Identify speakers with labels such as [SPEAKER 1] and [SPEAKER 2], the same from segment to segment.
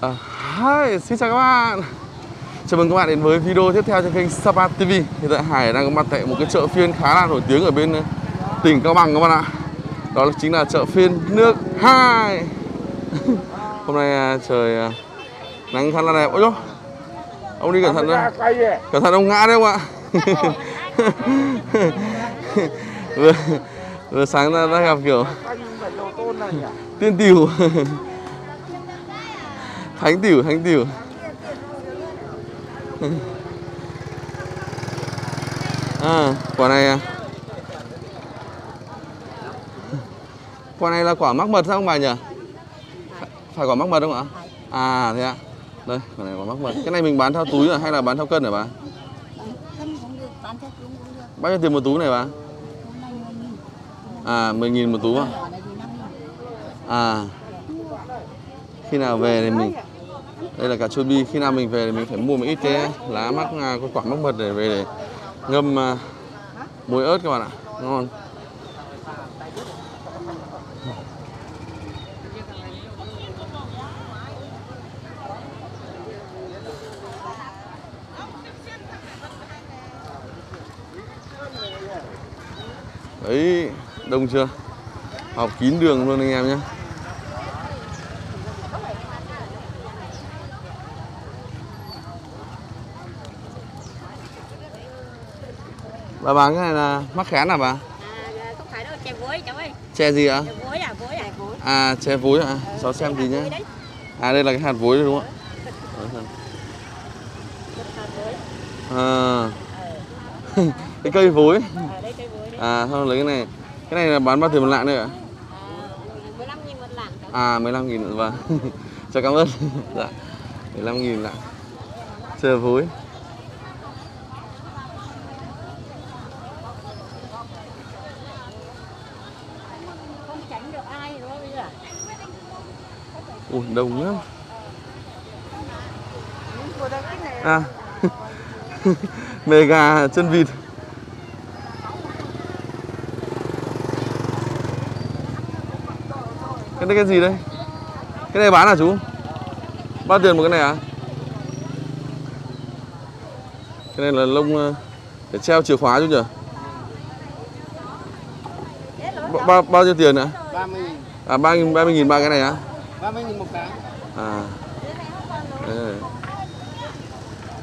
[SPEAKER 1] À, hi, xin chào các bạn. Chào mừng các bạn đến với video tiếp theo trên kênh Sapa TV Hiện tại Hải đang có mặt tại một cái chợ phiên khá là nổi tiếng ở bên ờ, tỉnh Cao Bằng các bạn ạ. Đó là chính là chợ phiên nước 2 Hôm nay à, trời à, nắng khá là đẹp. Ôi dồi, Ông đi cẩn thận đấy Cẩn thận ông ngã đấy không ạ. Vừa, vừa sáng ra đã gặp kiểu tiên tiểu thánh tiểu thánh tiểu à quả này à? Quả này là quả mắc mật sao không bà nhỉ? Phải quả mắc mật không ạ? À thế ạ. Đây, quả này quả mắc mật. Cái này mình bán theo túi à hay là bán theo cân hả bà?
[SPEAKER 2] Bán
[SPEAKER 1] bao nhiêu tiền một túi này bà?
[SPEAKER 2] 10.000.
[SPEAKER 1] à 10 nghìn một túi à? À. Khi nào về thì mình đây là cà chua bi. Khi nào mình về thì mình phải mua một ít cái lá mắc à, Cái quả mắc mật để về để ngâm à, muối ớt các bạn ạ. Ngon. Đấy, đông chưa? học kín đường luôn anh em nhé. Bà bán cái này là mắc khén à bà?
[SPEAKER 2] À, không phải đâu, chè vối cháu ơi.
[SPEAKER 1] Chè gì ạ?
[SPEAKER 2] Chè vối à, vối à, vối.
[SPEAKER 1] À, chè vối ạ? Cháu xem tí nhé. À, đây là cái hạt vối đấy đúng không ạ?
[SPEAKER 2] Vối.
[SPEAKER 1] À Cái cây vối
[SPEAKER 2] đấy.
[SPEAKER 1] À, thôi lấy cái này Cái này là bán bao tiền một lạng đấy ạ?
[SPEAKER 2] À, 15 nghìn một lạng cháu.
[SPEAKER 1] À 15 nghìn vâng Chào cảm ơn Dạ 15 nghìn lạng Chờ vối
[SPEAKER 2] Không tránh được ai nữa bây giờ.
[SPEAKER 1] Ui đông lắm À Mề gà chân vịt Cái này cái gì đây? Cái này bán à chú? Bao tiền một cái này à? Cái này là lông ờ, để treo chìa khóa chú nhỉ? Ba, bao, bao nhiêu tiền ạ?
[SPEAKER 3] 30 nghìn,
[SPEAKER 1] À 30 30 nghìn ba cái này á?
[SPEAKER 3] 30 nghìn một cái.
[SPEAKER 1] À. ờ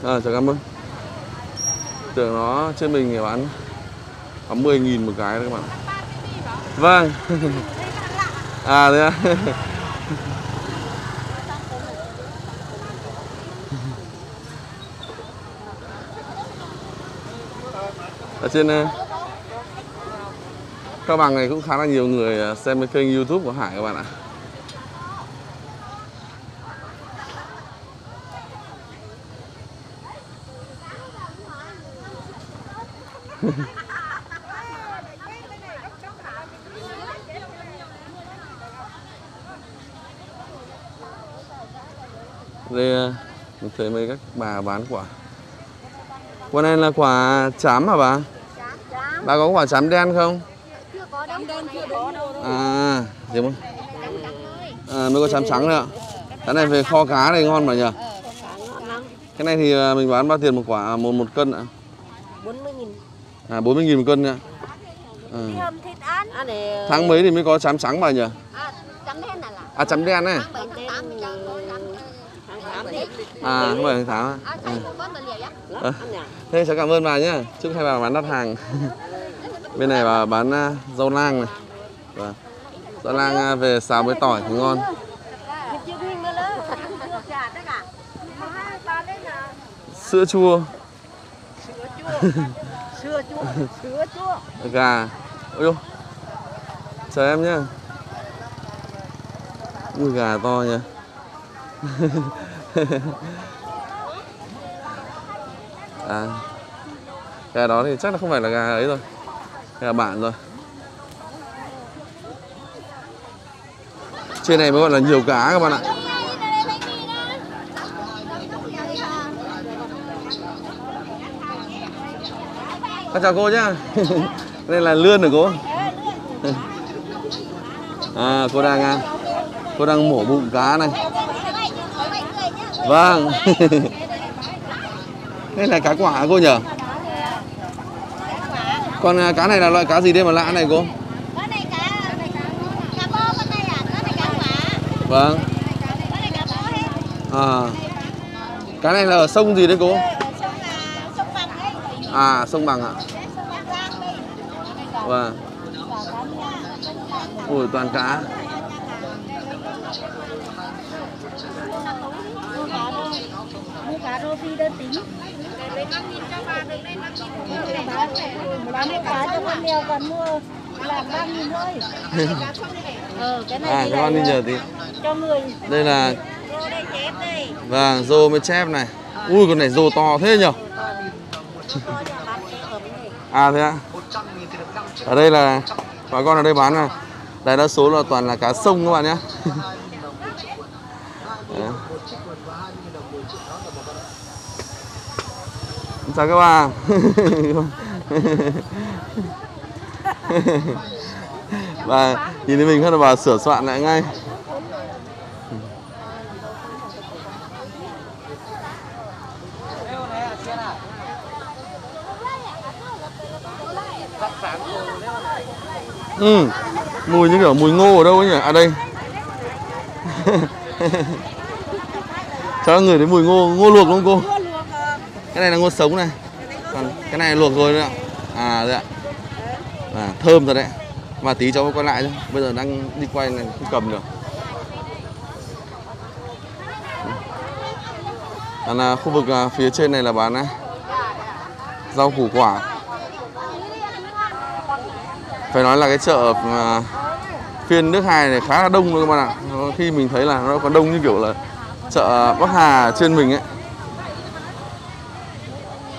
[SPEAKER 1] À, chào cảm ơn. Tưởng nó trên mình thì bán có 10 nghìn một cái đấy các bạn. Vâng. À thế à. Ở trên ờ, các Cao Bằng này cũng khá là nhiều người ờ, xem cái kênh YouTube của Hải các bạn ạ. Đây ờ, mình thấy mấy các bà bán quả. Quả này là quả chám hả bà? Bà có quả chám đen không? À, thế không? À, mới có chám trắng ạ. Cái này về kho cá này ngon mà nhỉ? Cái này thì à, mình bán bao tiền một quả? Một một cân ạ?
[SPEAKER 2] 40 nghìn.
[SPEAKER 1] À 40 nghìn một cân ạ. À.
[SPEAKER 2] À,
[SPEAKER 1] Tháng mấy thì mới có chám trắng bà nhỉ?
[SPEAKER 2] À.
[SPEAKER 1] À chám đen này.
[SPEAKER 2] Tháng 7 tháng 8 tháng 8 tháng 8 đấy.
[SPEAKER 1] À không phải tháng tháng à?
[SPEAKER 2] À.
[SPEAKER 1] À. Thế cháu cảm ơn bà nhé. Chúc hai bà bán đắt hàng. Bên này bà bán à, dâu lang này. Vâng. Dâu lang à, về xào với tỏi thì ngon. Sữa chua,
[SPEAKER 2] Sữa chua, sữa chua.
[SPEAKER 1] gà. Ôi dồi. Chào em nhé. Ui gà to nhỉ. à, gà đó thì chắc là không phải là gà ấy rồi. Gà bạn rồi. Trên này mới gọi là nhiều cá các bạn ạ. Con chào cô nhá. Đây là lươn rồi cô. À cô đang à, cô đang mổ bụng cá này. Vâng. Đây là cá quả cô nhỉ? Còn à, cá này là loại cá gì đây mà lạ này cô?
[SPEAKER 2] Cái này cá cá bó cái này à, cái này cá mã,
[SPEAKER 1] Vâng.
[SPEAKER 2] cái này cá bó hết.
[SPEAKER 1] À. Cá này là ở sông gì đấy cô?
[SPEAKER 2] Sông là sông bằng đấy.
[SPEAKER 1] À, sông Bằng ạ. Vâng. Ui toàn cá.
[SPEAKER 2] Mua cá rô phi đơn tính. Lấy 5 nghìn cho bà được đây 5 nghìn. Bán bán được cá cho con mèo còn mua là 3.000 thôi. Ờ, cái này
[SPEAKER 1] À,
[SPEAKER 2] thì
[SPEAKER 1] con đi nhờ tí.
[SPEAKER 2] cho người
[SPEAKER 1] Đây là
[SPEAKER 2] rô đây chép đây.
[SPEAKER 1] vâng, rô mới chép này. Ui con này rô to thế nhở? À thế ạ. Ở đây là bà con ở đây bán này. Đại đa số là toàn là cá sông các bạn nhé. Chào các bạn. Và nhìn thấy mình phát là bà sửa soạn lại ngay. Ừ. Mùi như kiểu mùi ngô ở đâu ấy nhỉ? À đây. Cho người thấy mùi ngô, ngô luộc đúng không cô? Cái này là ngô sống này. Còn cái này luộc rồi đấy ạ. À đấy ạ. À, thơm rồi đấy. Và tí cháu quay lại thôi, Bây giờ đang đi quay này không cầm được. Còn à, khu vực à, phía trên này là bán à, rau củ quả. Phải nói là cái chợ à, phiên nước hai này khá là đông luôn các bạn ạ. Khi mình thấy là nó còn đông như kiểu là chợ Bắc Hà trên mình ấy.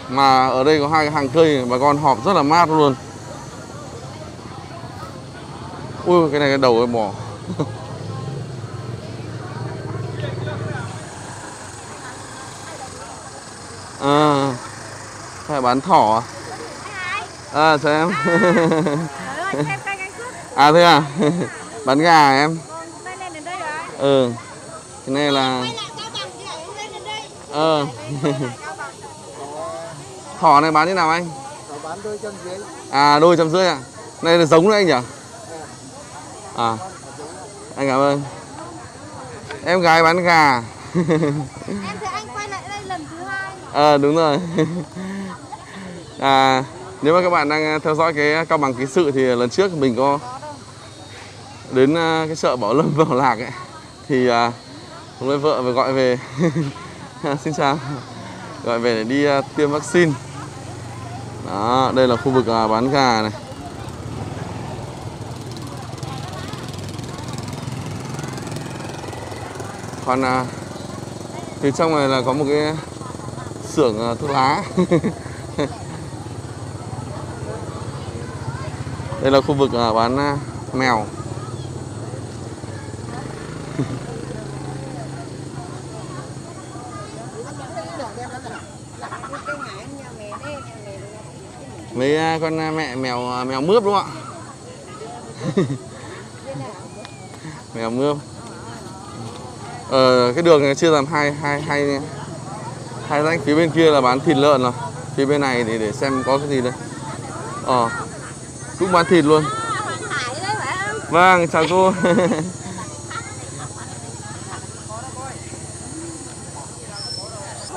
[SPEAKER 1] Mà ở đây có hai cái hàng cây bà con họp rất là mát luôn. Ui cái này cái đầu cái bò. à, phải bán thỏ à? À chào em. à thế à? bán gà à em? Ừ. Cái này là Ờ. Thỏ này bán như nào anh?
[SPEAKER 3] bán đôi trăm dưới
[SPEAKER 1] À đôi trăm rưỡi à? Này là giống đấy anh nhỉ? À. Anh cảm ơn. Em gái bán gà.
[SPEAKER 2] Em thấy anh quay lại đây lần thứ hai.
[SPEAKER 1] Ờ đúng rồi. à nếu mà các bạn đang theo dõi cái cao bằng ký sự thì lần trước mình có đến à, cái chợ Bảo Lâm Bảo Lạc ấy thì à, cùng với vợ vừa gọi về xin chào gọi về để đi à, tiêm vaccine đó đây là khu vực à, bán gà này. Còn à, phía trong này là có một cái xưởng à, thuốc lá. Đây là khu vực à, bán à, mèo. Mấy à, con à, mẹ mèo à, mèo mướp đúng không ạ? Mèo mướp. Ờ, cái đường này chưa làm hai hai hai hai rãnh phía bên kia là bán thịt lợn rồi. Phía bên này thì để xem có cái gì đây. Ờ cũng bán thịt luôn. Vâng chào cô.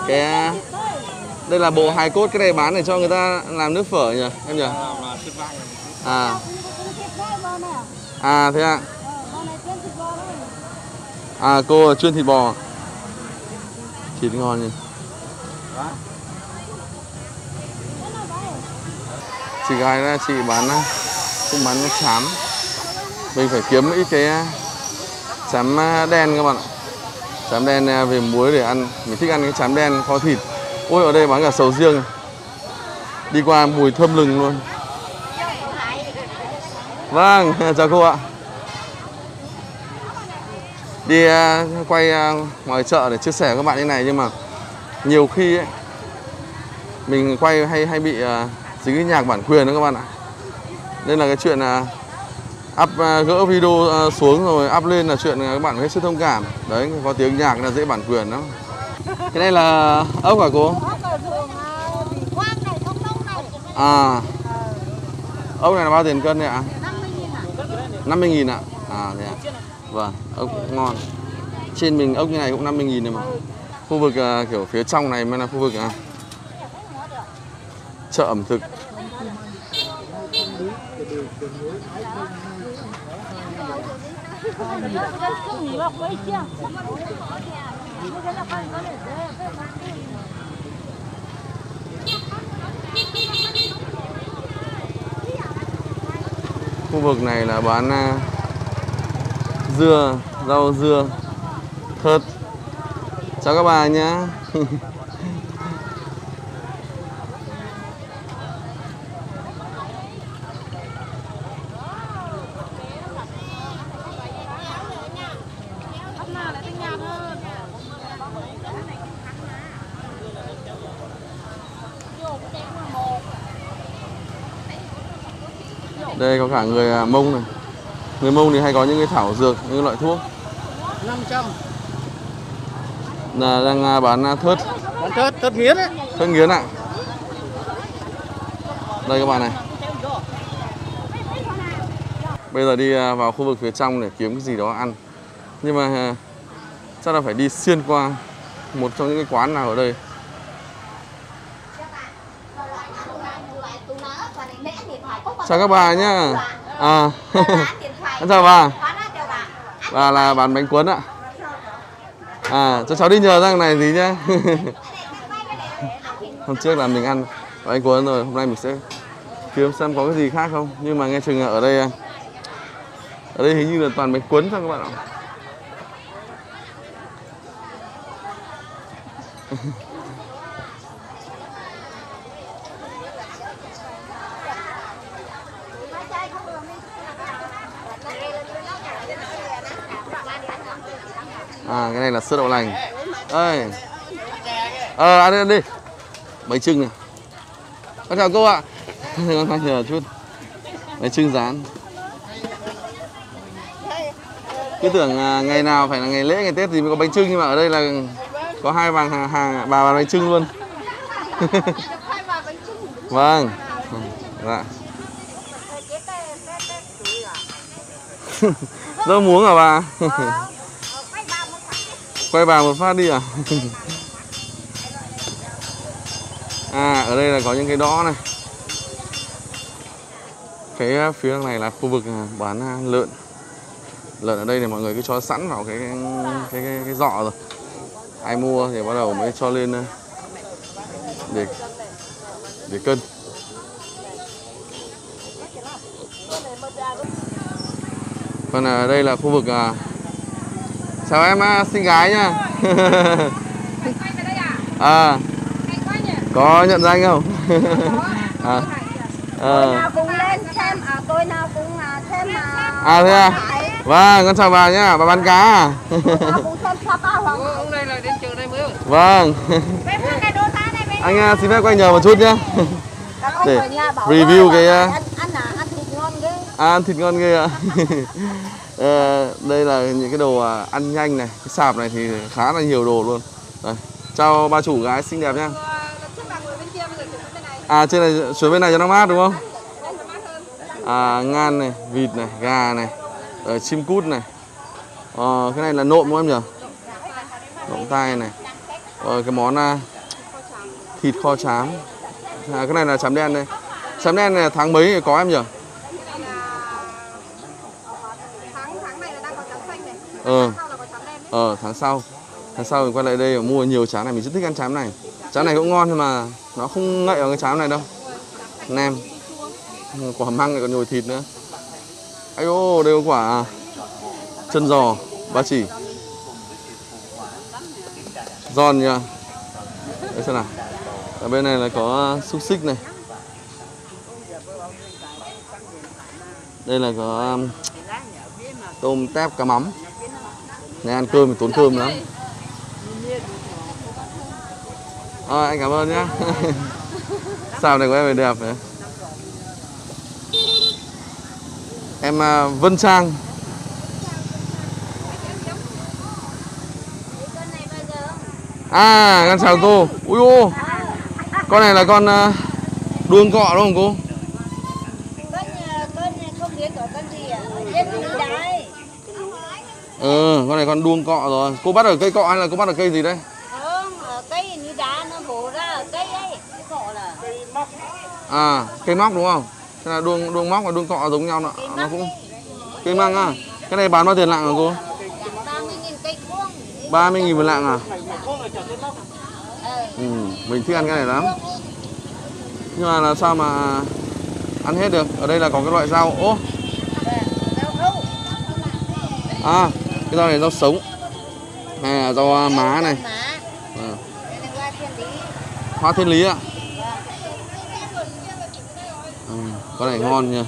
[SPEAKER 1] Cái đây là bộ hài cốt cái này bán để cho người ta làm nước phở nhỉ em nhỉ? À. À thế ạ. À cô chuyên thịt bò. Thịt ngon nhỉ. Chị gái là chị bán à, cũng bán chám. Mình phải kiếm ít cái à, chám à, đen các bạn ạ. Chám đen à, về muối để ăn. Mình thích ăn cái chám đen kho thịt ôi ở đây bán cả sầu riêng. Đi qua mùi thơm lừng luôn. Vâng chào cô ạ. Đi à, quay à, ngoài chợ để chia sẻ với các bạn như này nhưng mà nhiều khi ấy, mình quay hay hay bị à, dính cái nhạc bản quyền đó các bạn ạ. Nên là cái chuyện là up gỡ video xuống rồi up lên là chuyện các bạn hết sức thông cảm. Đấy có tiếng nhạc là dễ bản quyền lắm cái này là ốc hả cô?
[SPEAKER 2] À, này, không
[SPEAKER 1] à ốc này là bao tiền cân đấy ạ.
[SPEAKER 2] 50 mươi à?
[SPEAKER 1] 50 nghìn ạ. À thế ạ. Vâng ốc cũng ngon. Trên mình ốc như này cũng 50 nghìn này mà. Khu vực uh, kiểu phía trong này mới là khu vực uh, chợ ẩm thực khu vực này là bán à, dưa rau dưa thớt. Chào các bà nhé
[SPEAKER 2] Hôm nào lại thanh nhàn hơn.
[SPEAKER 1] đây có cả người à, mông này. Người mông thì hay có những cái thảo dược những loại thuốc.
[SPEAKER 3] 500
[SPEAKER 1] là đang à, bán à, thớt.
[SPEAKER 3] Bán thớt, thớt miến ấy.
[SPEAKER 1] Thớt nghiến ạ. Đây các bạn này. Bây giờ đi à, vào khu vực phía trong để kiếm cái gì đó ăn. Nhưng mà à, chắc là phải đi xuyên qua một trong những cái quán nào ở đây chào các bà nhá. À. Chào bà. Bà là bán bánh cuốn ạ. À cho cháu đi nhờ ra này gì nhá. Hôm trước là mình ăn bánh cuốn rồi, hôm nay mình sẽ kiếm xem có cái gì khác không. Nhưng mà nghe chừng ở đây à, ở đây hình như là toàn bánh cuốn thôi các bạn ạ. à cái này là sữa đậu lành đây. Ờ ăn đi ăn đi. Bánh trưng này. Con chào cô ạ. Con thay nhờ chút. Bánh trưng rán. Cứ tưởng à, ngày nào phải là ngày lễ ngày tết thì mới có bánh trưng nhưng mà ở đây là có hai bàn hàng, hàng bà bán bánh trưng luôn. Vâng. Dạ. Rau muống hả bà? Vâng quay bà một phát đi à à ở đây là có những cái đó này. Cái à, phía này là khu vực à, bán à, lợn. Lợn ở đây thì mọi người cứ cho sẵn vào cái cái cái, cái, giỏ rồi. Ai mua thì bắt đầu mới cho lên để để cân. Còn ở đây là khu vực à, chào em à, xinh gái nha. À. Có nhận ra anh không? À, à,
[SPEAKER 2] nào cũng lên xem, à, tôi nào cũng à,
[SPEAKER 1] à thế à? vâng con chào bà nhá bà bán cá à? Vâng. Anh xin phép quay nhờ một chút nhé để
[SPEAKER 2] ở nhà bảo
[SPEAKER 1] review cái, à,
[SPEAKER 2] ăn thịt ngon ghê.
[SPEAKER 1] à, ăn thịt ngon ghê ạ đây là những cái đồ à, ăn nhanh này cái sạp này thì khá là nhiều đồ luôn. Đây chào bà chủ gái xinh đẹp nhá. À trên này xuống bên này cho nó mát đúng không? À ngan này vịt này gà này ờ, chim cút này. Ờ, cái này là nộm đúng không em nhỉ? Nộm tai này. Rồi cái món à, thịt kho chám à, cái này là chám đen đây. Chám đen này tháng mấy có em nhỉ
[SPEAKER 2] Tháng tháng này là đang có trắng xanh này
[SPEAKER 1] ờ. Ờ tháng sau. Tháng sau mình quay lại đây và mua nhiều chám này, mình rất thích ăn chám này. Chám này cũng ngon nhưng mà nó không ngậy vào cái chám này đâu. Nem. Ừ, quả măng này còn nhồi thịt nữa. Ấy ô, đây có quả chân giò, ba chỉ. Giòn nhỉ? Đây xem nào. Ở bên này là có xúc xích này. Đây là có um, tôm tép cá mắm này ăn cơm thì tốn cơm lắm à, anh cảm ơn nhá sao này của em đẹp này em à, Vân Trang À, con chào cô. Ui ô. Con này là con à, đuông cọ đúng không cô?
[SPEAKER 2] con nhà- con nhà không biết có con gì ạ trên núi đá
[SPEAKER 1] con đuông cọ rồi. Cô bắt ở cây cọ hay là cô bắt ở cây gì đấy?
[SPEAKER 2] không ở cây núi đá nó bổ ra ở cây ấy cái cọ là
[SPEAKER 1] À, cây móc đúng không? Thế là đuông đuông móc và đuông cọ giống nhau nó,
[SPEAKER 2] cây
[SPEAKER 1] nó
[SPEAKER 2] măng
[SPEAKER 1] cũng cây măng à. Cái này bán bao tiền lạng hả cô?
[SPEAKER 2] ba mươi nghìn cây vuông
[SPEAKER 1] 30 nghìn một lạng à? Ừ, mình thích ăn cái này lắm. Nhưng mà là sao mà ăn hết được? Ở đây là có cái loại rau. Ô, à, cái rau này rau sống. Này là rau à, má này. À,
[SPEAKER 2] hoa thiên lý
[SPEAKER 1] hoa thiên lý ạ. Ừ, con này ngon nha.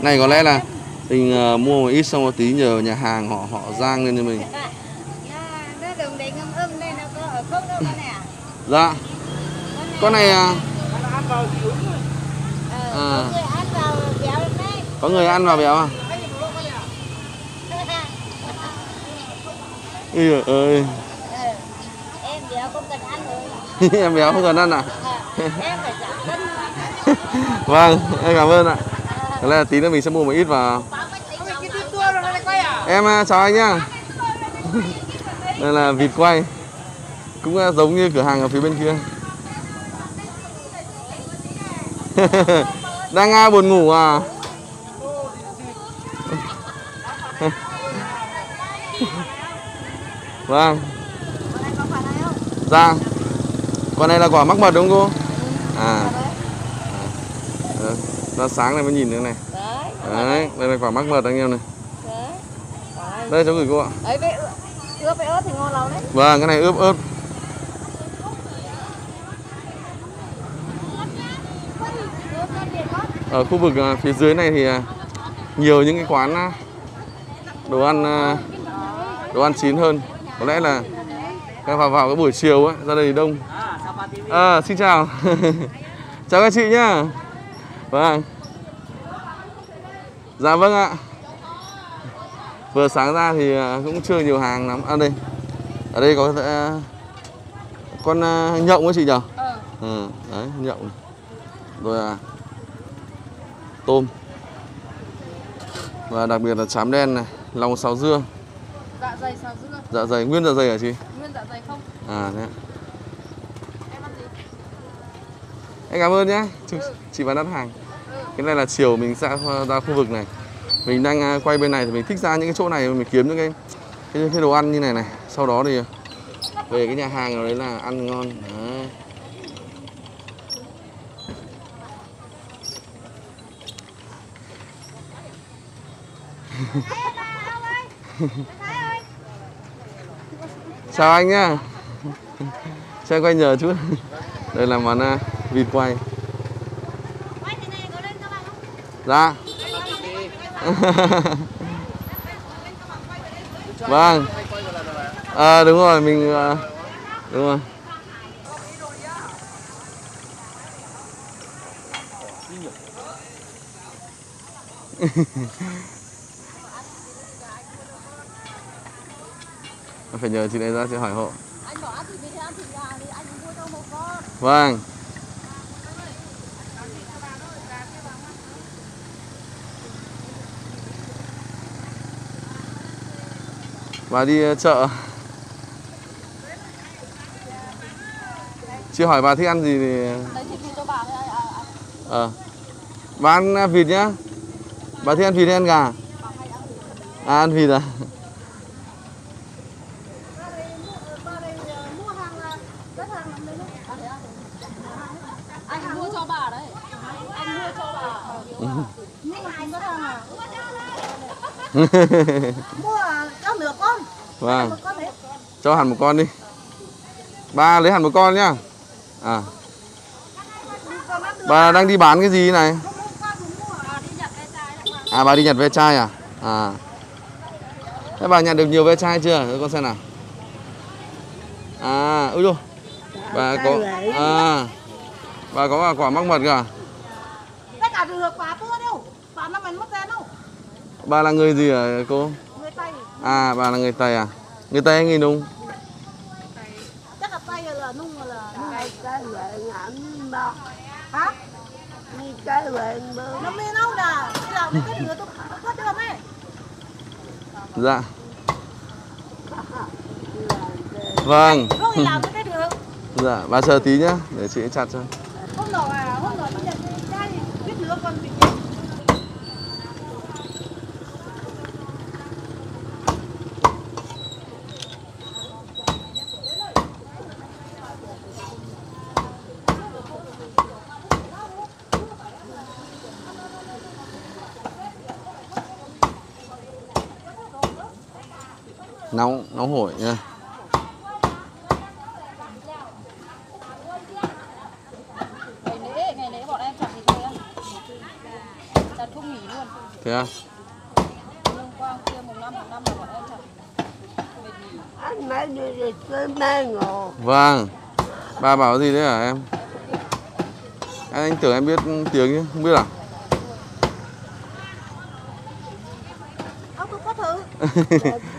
[SPEAKER 1] Này có lẽ là mình uh, mua một ít xong một tí nhờ nhà hàng họ họ rang lên cho mình.
[SPEAKER 2] này à
[SPEAKER 1] Dạ. Con này à,
[SPEAKER 2] ờ
[SPEAKER 1] À.
[SPEAKER 2] có người ăn vào béo lắm đấy
[SPEAKER 1] có người ăn vào béo à? Giời ơi.
[SPEAKER 2] Em béo không cần ăn rồi
[SPEAKER 1] em béo không cần ăn à?
[SPEAKER 2] Ờ, em phải giảm cân
[SPEAKER 1] Vâng, em cảm ơn ạ. Thế là tí nữa mình sẽ mua một ít vào. Em à, chào anh nhá. Đây là vịt quay. Cũng à, giống như cửa hàng ở phía bên kia. Đang à, buồn ngủ à? Vâng. Dạ. Con này là quả mắc mật đúng không cô? À. Ờ, Ra sáng này mới nhìn được này.
[SPEAKER 2] đấy
[SPEAKER 1] Đấy, đây là quả mắc mật anh em này.
[SPEAKER 2] đấy.
[SPEAKER 1] Đây cháu gửi cô ạ.
[SPEAKER 2] ướp với ớt thì ngon lắm đấy
[SPEAKER 1] Vâng, cái này ướp ớt. Ở khu vực à, phía dưới này thì à, nhiều những cái quán à, đồ ăn đồ ăn chín hơn. Có lẽ là các vào vào cái buổi chiều ấy, ra đây đông. À, xin chào. chào các chị nhá. Vâng. Dạ vâng ạ. Vừa sáng ra thì à, cũng chưa nhiều hàng lắm. À đây. Ở đây có à, con à, nhộng ấy chị nhỉ?
[SPEAKER 2] ờ
[SPEAKER 1] Ừ, đấy, nhộng. Rồi à tôm. Và đặc biệt là chám đen này, lòng xào dưa,
[SPEAKER 2] dạ dày xào dưa
[SPEAKER 1] dạ dày, nguyên dạ dày hả chị?
[SPEAKER 2] nguyên dạ dày không
[SPEAKER 1] À thế
[SPEAKER 2] em ăn gì
[SPEAKER 1] Em cảm ơn nhé. Chị, chị bán đặt hàng. Cái này là chiều mình sẽ ra khu vực này. Mình đang à, quay bên này thì mình thích ra những cái chỗ này mình kiếm những cái cái, cái đồ ăn như này này. Sau đó thì về cái nhà hàng nào đấy là ăn ngon. Đấy. Chào anh nhá. Cho quay nhờ chút. Đây là món à, vịt quay. Dạ. vâng. À, đúng rồi, mình à, đúng rồi. phải nhờ chị này ra chị hỏi hộ.
[SPEAKER 2] anh bỏ thịt vịt hay ăn thịt gà thì anh mua cho một con
[SPEAKER 1] Vâng. Bà đi ờ, chợ. Chị hỏi bà thích ăn gì thì
[SPEAKER 2] hay à,
[SPEAKER 1] ờ. Bà ăn ờ, vịt nhá. Bà thích ăn vịt hay ăn gà? À ăn vịt à?
[SPEAKER 2] mua hàng là rất hàng lắm đấy à, thế à? anh mua cho bà đấy anh mua cho bà mua hàng rất hàng à mua cho nửa con
[SPEAKER 1] vâng.
[SPEAKER 2] con
[SPEAKER 1] Cho hẳn một con đi. Ba lấy hẳn một con nhá. À. Bà đang đi bán cái gì này? À bà đi nhặt ve chai à? À. Thế bà nhặt được nhiều ve chai chưa? Để con xem nào. À, ui dồi. Bà có à. Bà có quả mắc mật cả.
[SPEAKER 2] tất cả được bà mua đâu bà nó mình mất tiền đâu
[SPEAKER 1] Bà là người gì hả cô?
[SPEAKER 2] người tây.
[SPEAKER 1] À, bà là người Tây à? Người Tây hay người Nung?
[SPEAKER 4] rồi là nung rồi là nung
[SPEAKER 5] cái cái vậy ngắm bao
[SPEAKER 4] hả?
[SPEAKER 5] Cái vậy bao
[SPEAKER 4] nó mới nấu nè. Làm cái đường tôi tôi phát được ấy
[SPEAKER 1] Dạ. Vâng.
[SPEAKER 4] Không thì làm cái đường
[SPEAKER 1] Dạ bà chờ tí nhá Để chị chặt cho.
[SPEAKER 4] Hôm nọ à hôm nọ bây giờ cái biết nữa con bị
[SPEAKER 1] Nóng, nóng hổi nha
[SPEAKER 4] ngày lễ ngày lễ bọn em chặt thì thôi á chặt không nghỉ luôn
[SPEAKER 1] Thế à
[SPEAKER 4] hôm qua kia mùng năm tháng năm là bọn em chặt
[SPEAKER 5] anh nói như là cái mê ngộ
[SPEAKER 1] Vâng. Bà bảo gì đấy hả em? Anh, anh tưởng em biết tiếng chứ Không biết à?
[SPEAKER 4] Ông tôi có thử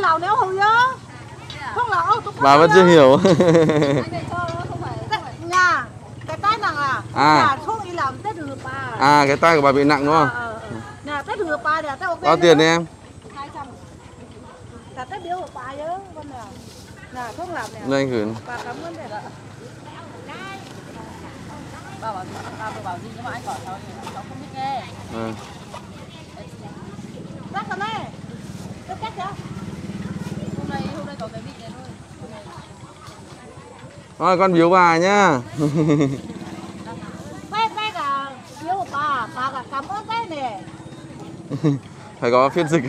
[SPEAKER 4] lào nếu hầu nhá Thuốc là có
[SPEAKER 1] Bà vẫn chưa hiểu.
[SPEAKER 4] Nhà, cái tai nặng à
[SPEAKER 1] À.
[SPEAKER 4] Nhà thuốc y làm tết được bà.
[SPEAKER 1] À cái tay của bà bị nặng đúng không?
[SPEAKER 4] Nè, tết được bà nè, tết ok
[SPEAKER 1] Bao tiền em?
[SPEAKER 4] 200 Cả tết biếu của bà nhớ con nè Nè, thuốc làm nè.
[SPEAKER 1] Anh gửi.
[SPEAKER 4] Bà cảm ơn để ạ. Bà bảo, bà bảo gì nhưng mà anh bảo cháu, cháu không biết nghe
[SPEAKER 1] à.
[SPEAKER 4] Cắt rồi này Tôi cắt chưa? Hôm nay, hôm nay có cái vị này thôi
[SPEAKER 1] Thôi con biếu bà nhá. Phải có phiên dịch.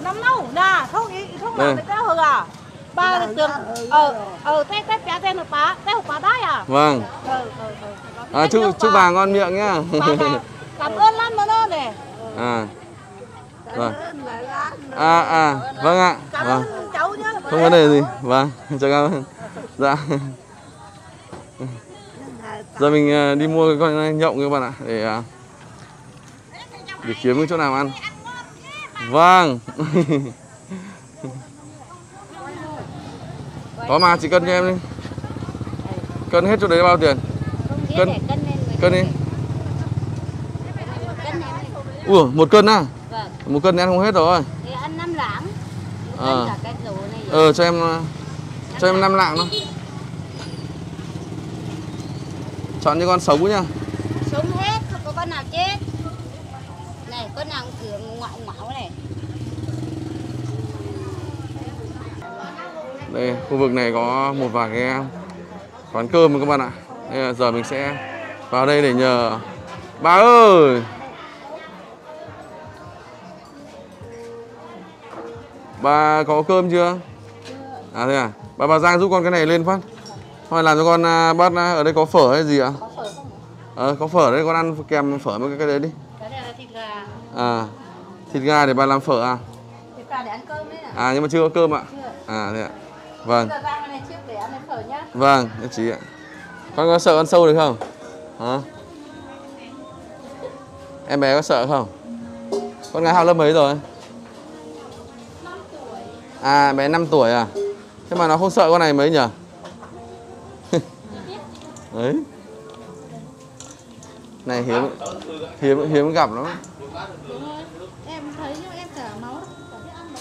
[SPEAKER 4] Năm nâu, nè, không ý, không làm cái hờ à Bà được tưởng, ờ, ờ, té té bé tên của bà, té của bà đái à?
[SPEAKER 1] Vâng.
[SPEAKER 4] Ờ, ờ, ờ.
[SPEAKER 1] À, chúc, chúc bà. ngon miệng nhá.
[SPEAKER 4] Cảm ơn lắm mà nó nè.
[SPEAKER 1] À, Vâng. à, à, vâng ạ.
[SPEAKER 4] Cảm
[SPEAKER 1] vâng. Không vấn đề gì. Vâng, chào cảm ơn Dạ. Giờ mình ờ, đi mua cái con nhộng các bạn ạ Để ờ, Để kiếm cái chỗ nào ăn. Vâng. Có mà chị cân cho em đi. Cân hết chỗ đấy bao tiền? Cân Cân đi. Ủa một cân à?
[SPEAKER 4] Vâng,
[SPEAKER 1] Một cân ăn không hết rồi.
[SPEAKER 4] Thì ăn năm lạng.
[SPEAKER 1] Ờ. Ờ cho em ờ, Cho em 5 lạng thôi Chọn cho con sống nhá
[SPEAKER 4] Sống hết, không có con nào chết Này, con nào cửa ngoạo ngoạo này
[SPEAKER 1] Đây, khu vực này có một vài cái quán cơm các bạn ạ. Đây là giờ mình sẽ vào đây để nhờ bà ơi. Bà có cơm chưa? À thế à? Bà bà Giang giúp con cái này lên phát. Thôi làm cho con à, bát à, ở đây có phở hay gì ạ?
[SPEAKER 4] Có phở không?
[SPEAKER 1] Ờ có phở đấy con ăn kèm phở với cái cái đấy đi.
[SPEAKER 4] Cái này là thịt gà
[SPEAKER 1] À. Thịt gà để bà làm phở à?
[SPEAKER 4] Thịt gà để ăn cơm đấy à?
[SPEAKER 1] À nhưng mà chưa có cơm ạ.
[SPEAKER 4] Chưa
[SPEAKER 1] À thế ạ. Vâng.
[SPEAKER 4] Giờ cái này trước để ăn phở nhá
[SPEAKER 1] Vâng, nhất trí ạ. Con có sợ con sâu được không? Hả? Em bé có sợ không? Con gái học lớp mấy rồi? À, bé 5 tuổi à? Thế mà nó không sợ con này mấy nhỉ? Đấy. Này hiếm hiếm hiếm gặp lắm.
[SPEAKER 4] Đúng rồi Em thấy nhưng em máu Chả không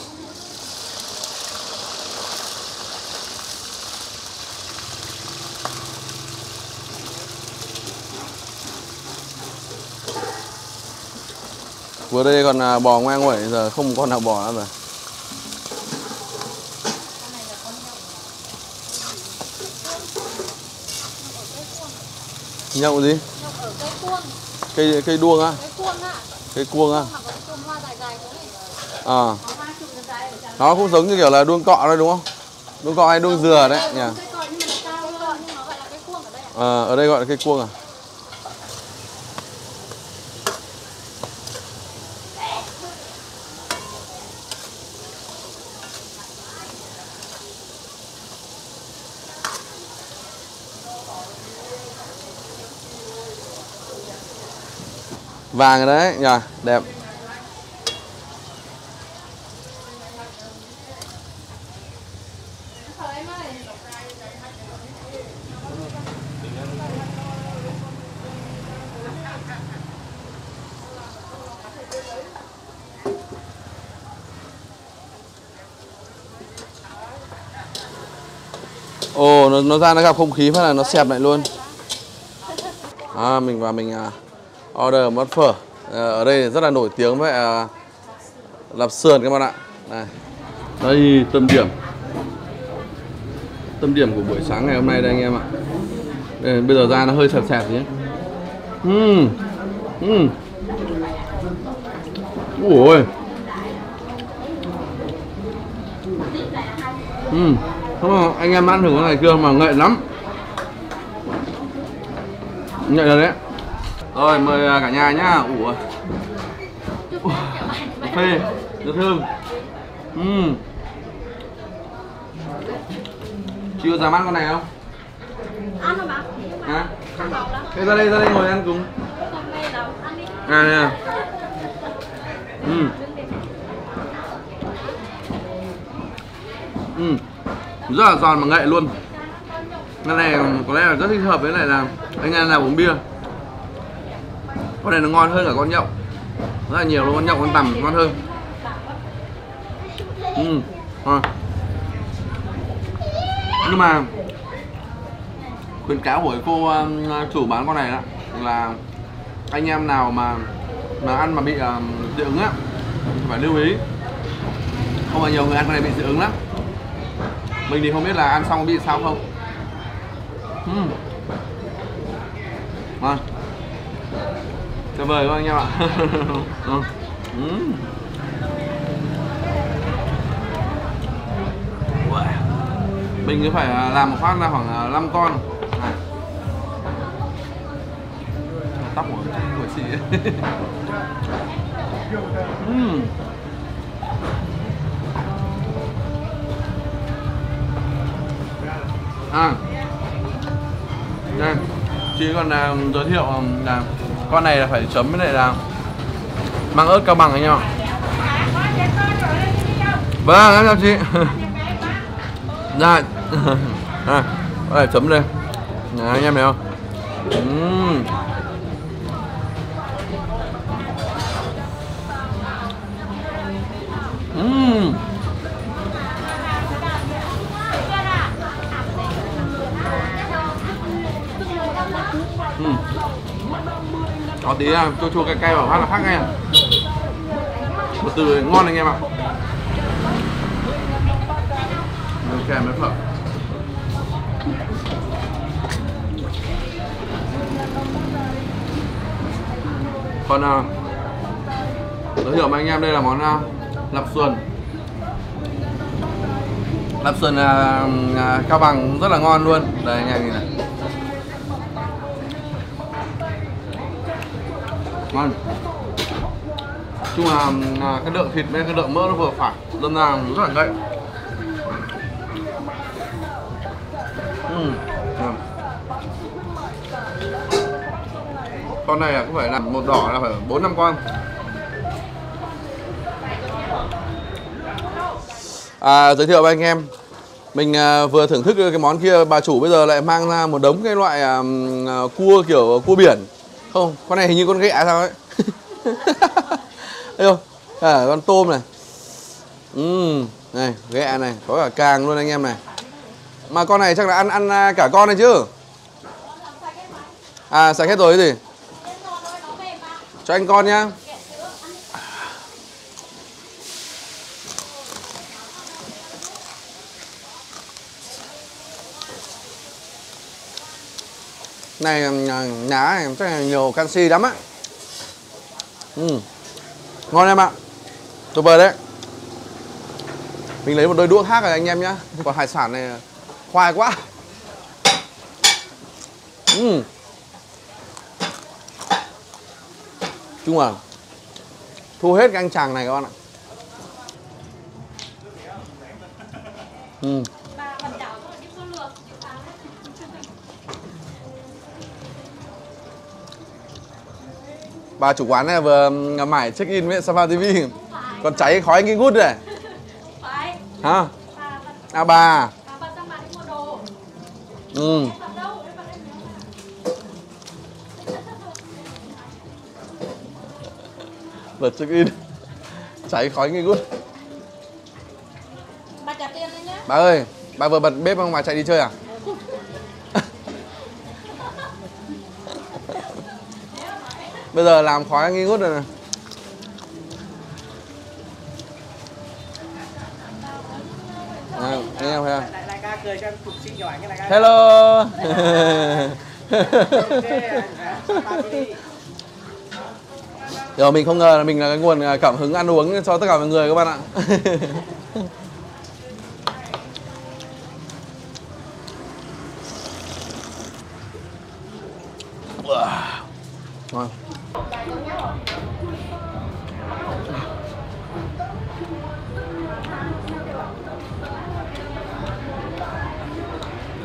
[SPEAKER 1] Vừa đây còn à, bò ngoan nguẩy giờ không con nào bò nữa rồi. Nhậu gì?
[SPEAKER 4] Nhậu ở cây cuông
[SPEAKER 1] Cây cây đuông á?
[SPEAKER 4] Cây cuông ạ
[SPEAKER 1] Cây cuông á? À, nó cũng giống như kiểu là đuông cọ đấy đúng không? Đuông cọ hay đuông dừa đấy nhỉ? Ờ, ở đây gọi là cây cuông à? Vàng rồi đấy nhỉ, đẹp. Ồ, nó, nó ra nó gặp không khí phát là nó xẹp lại luôn À, mình vào mình à, order món phở. Ờ, ở đây rất là nổi tiếng với à, lạp sườn các bạn ạ. Này. Đây, tâm điểm. Tâm điểm của buổi sáng ngày hôm nay đây anh em ạ. Đây, Bây giờ ra nó hơi sẹp sẹp gì ấy. uhm. Ừm. Ui Không anh em ăn thử cái này chưa mà ngậy lắm. Ngậy rồi đấy. Rồi mời à, cả nhà nhá. Ủa? Cà phê Rất thơm Ừm Chị có dám ăn con này không?
[SPEAKER 2] Ăn không bác?
[SPEAKER 1] Hả? Thế ra đây ra đây ngồi ăn cùng. À nè Ừm Ừm Rất là giòn mà ngậy luôn. Cái này có lẽ là rất thích hợp với lại là anh em nào uống bia con này nó ngon hơn cả con nhậu. Rất là nhiều luôn, con nhậu con tằm ngon hơn. Ừ, à. Nhưng mà khuyến cáo của cô um, chủ bán con này đó là anh em nào mà mà ăn mà bị um, dị ứng á phải lưu ý. Không phải nhiều người ăn con này bị dị ứng lắm. Mình thì không biết là ăn xong bị sao không. Uhm. ngon tuyệt vời quá anh em ạ. Uhm. Uầy. mình cứ phải à, làm một phát ra khoảng 5 con này tóc của của chị. Ừm. à đây chị còn là giới thiệu là con này là phải chấm với lại là mang ớt cao bằng anh em ạ. Vâng em chào chị. Dạ. À, có thể chấm đây. Đấy, anh em thấy không? Có tí là chua chua cay cay vào phát là khác ngay à. một từ ngon anh em ạ. Mình kèm với phở. Còn à, giới thiệu với anh em đây là món à, lạp sườn. Lạp sườn à, à, cao bằng rất là ngon luôn. Đây anh em nhìn này ngon chung là à, cái lượng thịt với cái lượng mỡ nó vừa phải đâm ra rất là ngậy. Uhm. con này là cũng phải là một đỏ là phải bốn năm con. À, giới thiệu với anh em. Mình à, vừa thưởng thức cái món kia bà chủ bây giờ lại mang ra một đống cái loại à, à cua kiểu cua biển. Không con này hình như con ghẹ sao ấy? thấy à, con tôm này. Uhm, này ghẹ này có cả càng luôn anh em này. Mà con này chắc là ăn ăn à, cả con này chứ? À sạch hết rồi cái gì? Cho anh con nhá. Này à, nhà này chắc là nhiều canxi lắm á. Ừ ngon em ạ. Tuyệt vời đấy. Mình lấy một đôi đũa khác rồi anh em nhá. Còn hải sản này khoai quá. Uhm. chung là thu hết cái anh chàng này các bạn ạ. Uhm. Bà chủ quán này vừa mải check in với Sapa TV còn cháy khói nghi ngút rồi
[SPEAKER 2] Phải.
[SPEAKER 1] hả?
[SPEAKER 2] Bà, bà,
[SPEAKER 1] à bà.
[SPEAKER 2] bà, bà, bà,
[SPEAKER 1] ừ. Bật check in Cháy khói nghi ngút
[SPEAKER 2] Bà trả tiền đấy nhá.
[SPEAKER 1] Bà ơi, bà vừa bật bếp không mà chạy đi chơi à? Bây giờ làm khói nghi ngút rồi này À, anh em thấy không? Hello. Rồi mình không ngờ là mình là cái nguồn à, cảm hứng ăn uống cho tất cả mọi người các bạn ạ Wow. Ngon.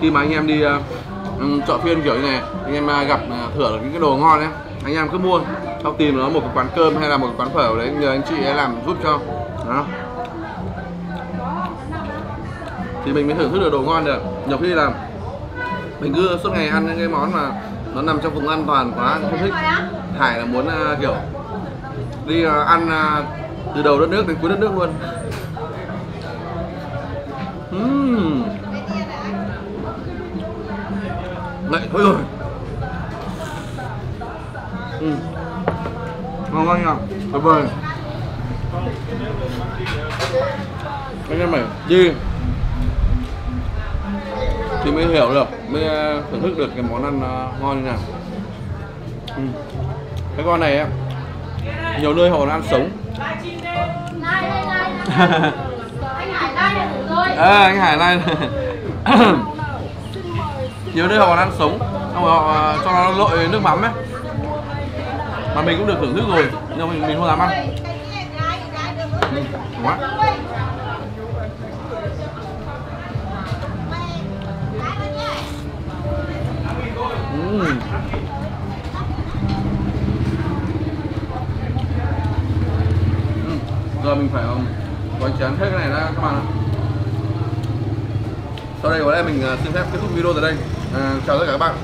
[SPEAKER 1] khi mà anh em đi uh, chợ phiên kiểu như này anh em uh, gặp à, uh, thửa được những cái đồ ngon ấy anh em cứ mua. Sau tìm nó một cái quán cơm hay là một cái quán phở đấy nhờ anh chị ấy làm giúp cho. Đó. Thì mình mới thưởng thức được đồ ngon được. Nhiều khi là mình cứ suốt ngày ăn những cái món mà nó nằm trong vùng an toàn quá không thích. Hải là muốn uh, kiểu đi uh, ăn uh, từ đầu đất nước đến cuối đất nước luôn. Ừm. Ngậy thôi rồi. Ừ. Ngon anh ạ. Tuyệt vời Anh em mày, đi. Thì mới hiểu được Mới ờ, thưởng thức được cái món ăn ờ, ngon như nào. Ừ. Cái con này á Nhiều nơi họ ăn sống. À, anh Hải này nhiều nơi họ còn ăn sống xong rồi họ à, cho nó lội nước mắm ấy. Mà mình cũng được thưởng thức rồi nhưng mà mình, mình không dám ăn. Ừ, quá ừ. Ừ, giờ mình phải um, gói chén hết cái này ra các bạn ạ. Sau đây có lẽ mình à, xin phép kết thúc video tại đây. À, chào tất cả các bạn.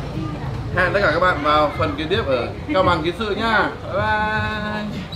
[SPEAKER 1] Hẹn tất cả các bạn vào phần kế tiếp ở cao bằng kiến sự nhá bye bye.